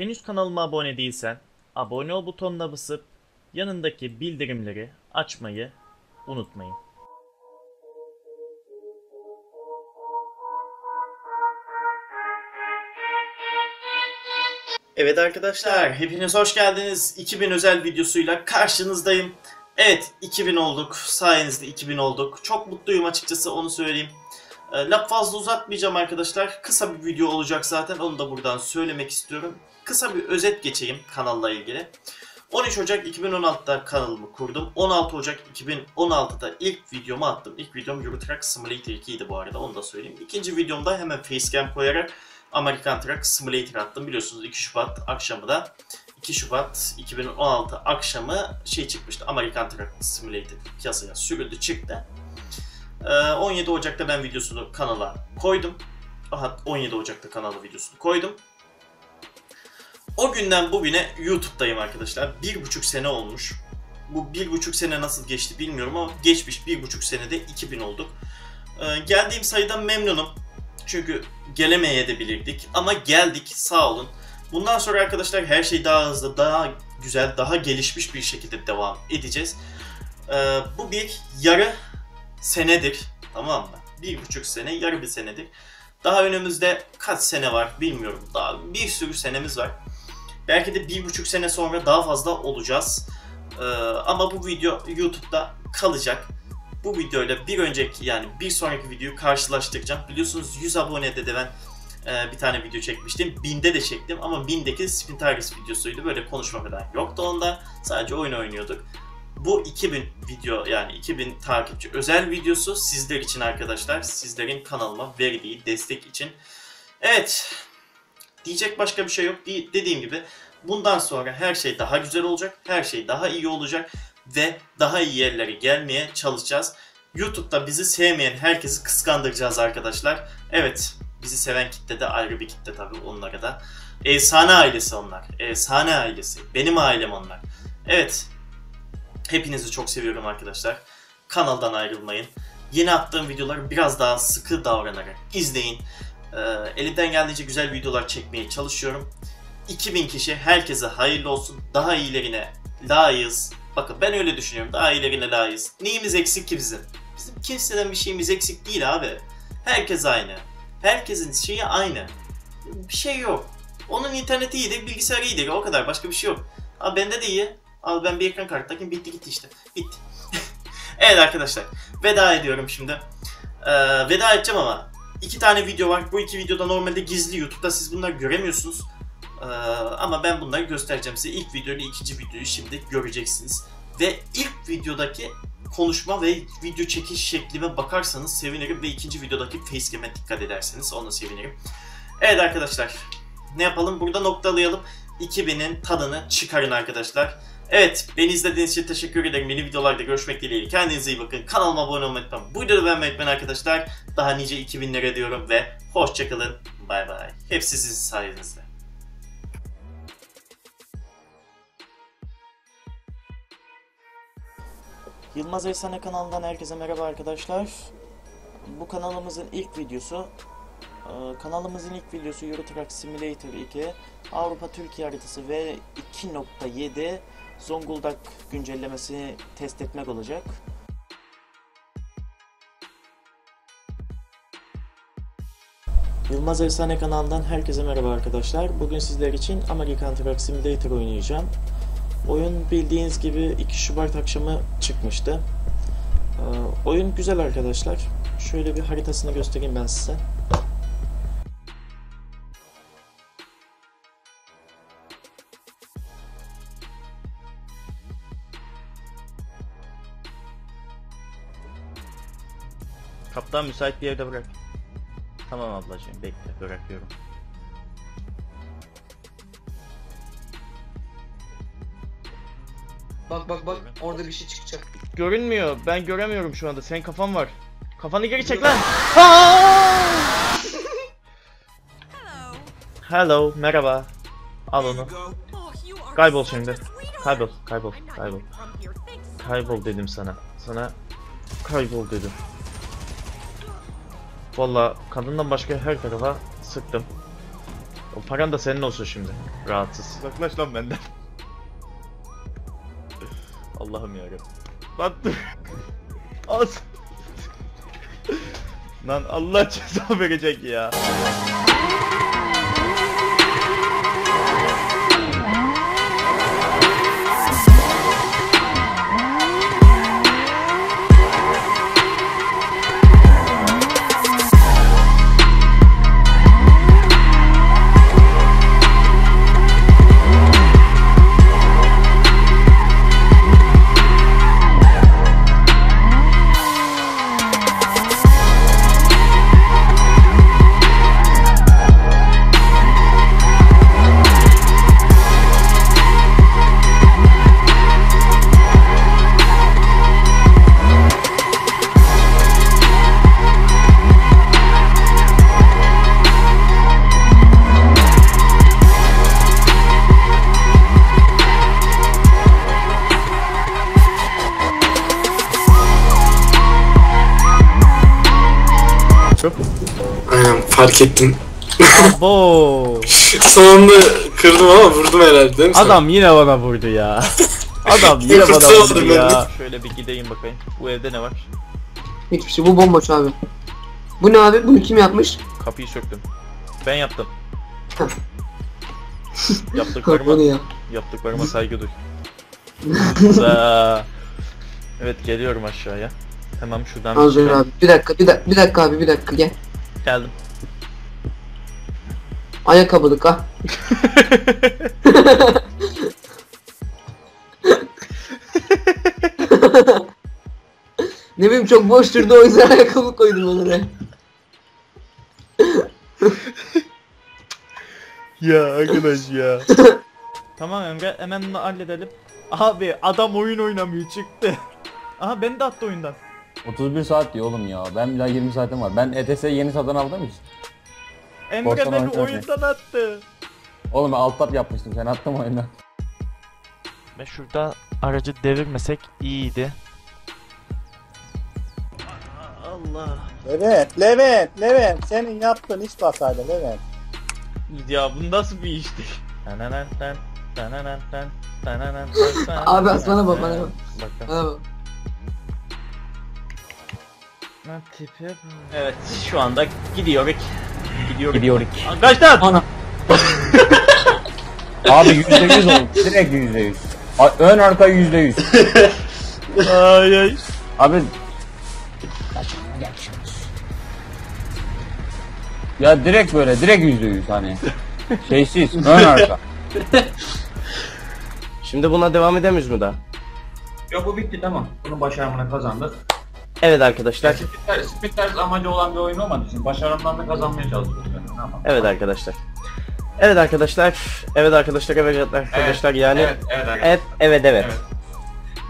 Henüz kanalıma abone değilsen abone ol butonuna basıp yanındaki bildirimleri açmayı unutmayın. Evet arkadaşlar, hepiniz hoş geldiniz. 2000 özel videosuyla karşınızdayım. Evet, 2000 olduk. Sayenizde 2000 olduk. Çok mutluyum açıkçası, onu söyleyeyim. E, laf fazla uzatmayacağım arkadaşlar. Kısa bir video olacak zaten, onu da buradan söylemek istiyorum. Kısa bir özet geçeyim kanalla ilgili. 13 Ocak 2016'da kanalımı kurdum. 16 Ocak 2016'da ilk videomu attım. İlk videom Euro Truck Simulator 2 idi bu arada, onu da söyleyeyim. İkinci videomda hemen facecam koyarak American Truck Simulator attım. Biliyorsunuz 2 Şubat akşamı da 2 Şubat 2016 akşamı şey çıkmıştı. American Truck Simulator piyasaya sürüldü çıktı. Ee, 17 Ocak'ta ben videosunu kanala koydum. Aha 17 Ocak'ta kanala videosunu koydum. O günden bugüne YouTube'dayım arkadaşlar. Bir buçuk sene olmuş. Bu bir buçuk sene nasıl geçti bilmiyorum ama geçmiş bir buçuk senede 2000 olduk. Ee, geldiğim sayıdan memnunum. Çünkü gelemeye de bilirdik ama geldik sağ olun. Bundan sonra arkadaşlar her şey daha hızlı, daha güzel, daha gelişmiş bir şekilde devam edeceğiz. Ee, bu bir yarı senedir tamam mı? Bir buçuk sene, yarı bir senedir. Daha önümüzde kaç sene var bilmiyorum. Daha bir sürü senemiz var. Belki de bir buçuk sene sonra daha fazla olacağız. Ee, ama bu video YouTube'da kalacak bu videoyla bir önceki yani bir sonraki videoyu karşılaştıracağım. Biliyorsunuz 100 abonede de ben e, bir tane video çekmiştim. 1000'de de çektim ama 1000'deki Spintaris videosuydu. Böyle konuşma falan yoktu onda. Sadece oyun oynuyorduk. Bu 2000 video yani 2000 takipçi özel videosu sizler için arkadaşlar. Sizlerin kanalıma verdiği destek için. Evet. Diyecek başka bir şey yok. Dediğim gibi bundan sonra her şey daha güzel olacak. Her şey daha iyi olacak ve daha iyi yerlere gelmeye çalışacağız. YouTube'da bizi sevmeyen herkesi kıskandıracağız arkadaşlar. Evet, bizi seven kitle de ayrı bir kitle tabii onlara da. Efsane ailesi onlar. Efsane ailesi. Benim ailem onlar. Evet. Hepinizi çok seviyorum arkadaşlar. Kanaldan ayrılmayın. Yeni attığım videoları biraz daha sıkı davranarak izleyin. Ee, elimden geldiğince güzel videolar çekmeye çalışıyorum. 2000 kişi herkese hayırlı olsun. Daha iyilerine layığız. Bakın ben öyle düşünüyorum. Daha ilerine layığız. Neyimiz eksik ki bizim? Bizim kimseden bir şeyimiz eksik değil abi. Herkes aynı. Herkesin şeyi aynı. Bir şey yok. Onun interneti iyidir, bilgisayarı iyidir. O kadar. Başka bir şey yok. Abi bende de iyi. Al ben bir ekran kartı takayım. Bitti gitti işte. Bitti. evet arkadaşlar. Veda ediyorum şimdi. Ee, veda edeceğim ama iki tane video var. Bu iki videoda normalde gizli YouTube'da siz bunları göremiyorsunuz. Ee, ama ben bunları göstereceğim size. İlk video ile ikinci videoyu şimdi göreceksiniz. Ve ilk videodaki konuşma ve video çekiş şeklime bakarsanız sevinirim ve ikinci videodaki facecam'e dikkat ederseniz ona sevinirim. Evet arkadaşlar ne yapalım burada noktalayalım. 2000'in tadını çıkarın arkadaşlar. Evet beni izlediğiniz için teşekkür ederim. Yeni videolarda görüşmek dileğiyle. Kendinize iyi bakın. Kanalıma abone olmayı unutmayın. Bu videoyu beğenmeyi unutmayın arkadaşlar. Daha nice 2000'lere diyorum ve hoşçakalın. Bay bay. Hepsi sizin sayenizde. Yılmaz Efsane kanalından herkese merhaba arkadaşlar. Bu kanalımızın ilk videosu. Ee, kanalımızın ilk videosu Euro Truck Simulator 2 Avrupa Türkiye haritası ve 2.7 Zonguldak güncellemesini test etmek olacak. Yılmaz Efsane kanalından herkese merhaba arkadaşlar. Bugün sizler için American Truck Simulator oynayacağım. Oyun bildiğiniz gibi 2 Şubat akşamı çıkmıştı. Ee, oyun güzel arkadaşlar. Şöyle bir haritasını göstereyim ben size. Kaptan müsait bir yerde bırak. Tamam ablacığım bekle bırakıyorum. Bak bak bak orada bir şey çıkacak. Görünmüyor. Ben göremiyorum şu anda. Senin kafan var. Kafanı geri çek lan. Hello, merhaba. Al onu. Kaybol şimdi. Kaybol, kaybol, kaybol. Kaybol dedim sana. Sana kaybol dedim. Valla kadından başka her tarafa sıktım. O paran da senin olsun şimdi. Rahatsız. Uzaklaş lan benden. Allah'ım yarabbim. Lan. Az. Lan Allah ceza verecek ya. Fark ettim. Abo. Sonunda kırdım ama vurdum herhalde değil mi? sen? Adam yine bana vurdu ya. Adam yine bana vurdu ya. Şöyle bir gideyim bakayım. Bu evde ne var? Hiçbir şey bu bomboş abi. Bu ne abi? Bunu kim yapmış? Kapıyı söktüm. Ben yaptım. Heh. Yaptıklarıma, Korkmadı ya. yaptıklarıma saygı duy. Za- evet geliyorum aşağıya. Hemen şuradan bir Az önce çıkayım. abi. Bir dakika, bir dakika, bir dakika abi, bir dakika gel. Geldim. Ayakkabılık ha. ne bileyim çok boş durdu o yüzden ayakkabı koydum oraya. Ya arkadaş ya. tamam Emre hemen bunu halledelim. Abi adam oyun oynamıyor çıktı. Aha beni de attı oyundan. 31 saat diyor oğlum ya. Ben daha 20 saatim var. Ben ETS yeni satın aldığım için. Emre Korktan beni oyundan attı. Oğlum ben alt tab yapmıştım. Sen attım oyundan. Ve şurada aracı devirmesek iyiydi. Allah. Levent, Levent, Levent senin yaptığın iş bataydı Levent. Ya bu nasıl bir işti? Tananan tan, tananan tan, tananan tan, Abi aslana bak, bana bak. Bak bak. Bana bak. Lan tipe bak. Evet şu anda gidiyoruz. Gidiyoruz. Gidiyoruz. Arkadaşlar. Ana. Abi %100 oldu. Direkt %100. A- Ön arka %100. Ay ay. Abi Ya direkt böyle direkt %100 hani. Şeysiz ön arka. Şimdi buna devam edemiyoruz mu daha? Yok bu bitti tamam. Bunun başarımını kazandık. Evet arkadaşlar. Spitter, Spitter amacı olan bir oyun olmadığı için başarımdan da kazanmaya çalışıyoruz. Tamam. Evet arkadaşlar. Evet arkadaşlar. Evet arkadaşlar. Evet arkadaşlar yani. Evet, evet, evet. Evet evet evet. Evet.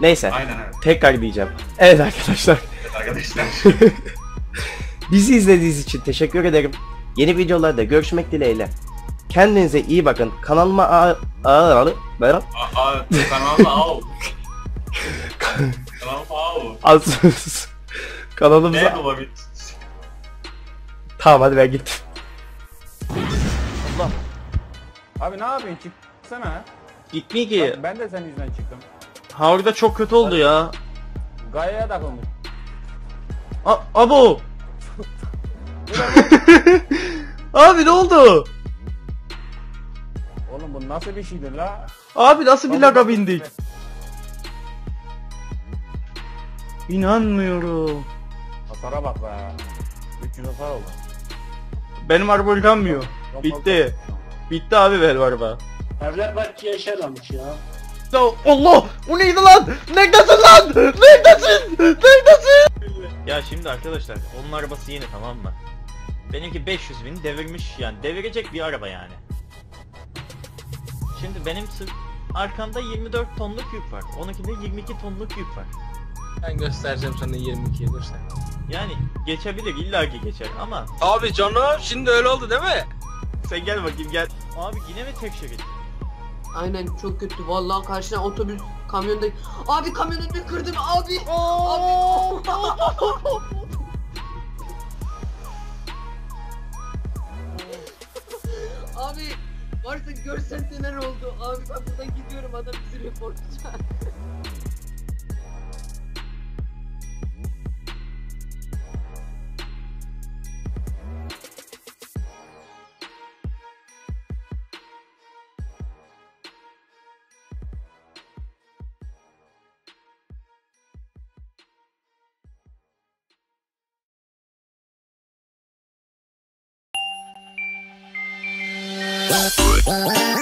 Neyse. Aynen evet. Tekrar diyeceğim. Evet arkadaşlar. evet arkadaşlar. Bizi izlediğiniz için teşekkür ederim. Yeni videolarda görüşmek dileğiyle. Kendinize iyi bakın. Kanalıma a a a kanalıma al. Kanalıma al. az kanalımıza Ne tamam hadi ben gittim. Abi ne yapıyorsun? Çıksana. Gitmiyor ki. Ben de senin yüzünden çıktım. Ha orada çok kötü oldu ya. Gaya'ya takılmış. A abo. Abi ne oldu? Oğlum bu nasıl bir şeydir la? Abi nasıl bir laga bindik? İnanmıyorum. Hasara bak be. 300 hasar oldu. Benim araba yıkanmıyor. Bitti. Bitti abi benim araba. Evler belki yaşarlamış ya. Ya Allah! O neydi lan? Neredesin lan? Neredesin? Neredesin? Ya şimdi arkadaşlar onun arabası yeni tamam mı? Benimki 500 bin devirmiş yani devirecek bir araba yani. Şimdi benim arkamda 24 tonluk yük var. Onunkinde 22 tonluk yük var. Ben göstereceğim sana 22'yi dur sen. Yani geçebilir illaki geçer ama Abi canım şimdi öyle oldu değil mi? sen gel bakayım gel. Abi yine mi tek şerit? Aynen çok kötü. Vallahi karşına otobüs kamyonda. Abi kamyonun önünü kırdım abi. Abi. abi Varsa görsen neler oldu. Abi ben buradan gidiyorum adam bizi reportlayacak. Oh,